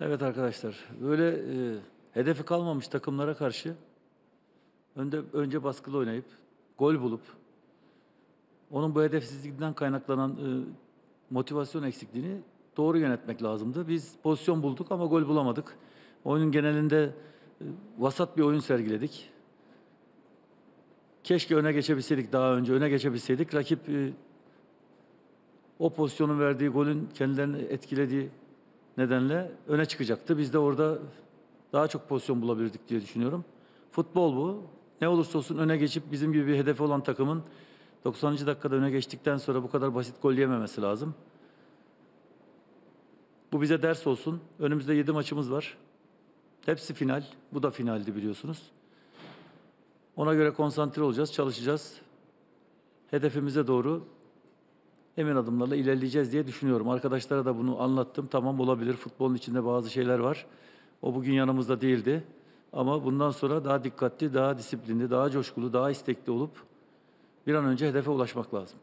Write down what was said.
Evet arkadaşlar, böyle e, hedefi kalmamış takımlara karşı önde önce baskılı oynayıp gol bulup onun bu hedefsizlikten kaynaklanan e, motivasyon eksikliğini doğru yönetmek lazımdı. Biz pozisyon bulduk ama gol bulamadık. Oyunun genelinde e, vasat bir oyun sergiledik. Keşke öne geçebilseydik daha önce. Öne geçebilseydik rakip e, o pozisyonun verdiği golün kendilerini etkilediği nedenle öne çıkacaktı. Biz de orada daha çok pozisyon bulabilirdik diye düşünüyorum. Futbol bu. Ne olursa olsun öne geçip bizim gibi bir hedefi olan takımın 90. dakikada öne geçtikten sonra bu kadar basit gol yememesi lazım. Bu bize ders olsun. Önümüzde 7 maçımız var. Hepsi final. Bu da finaldi biliyorsunuz. Ona göre konsantre olacağız, çalışacağız. Hedefimize doğru emin adımlarla ilerleyeceğiz diye düşünüyorum. Arkadaşlara da bunu anlattım. Tamam olabilir. Futbolun içinde bazı şeyler var. O bugün yanımızda değildi. Ama bundan sonra daha dikkatli, daha disiplinli, daha coşkulu, daha istekli olup bir an önce hedefe ulaşmak lazım.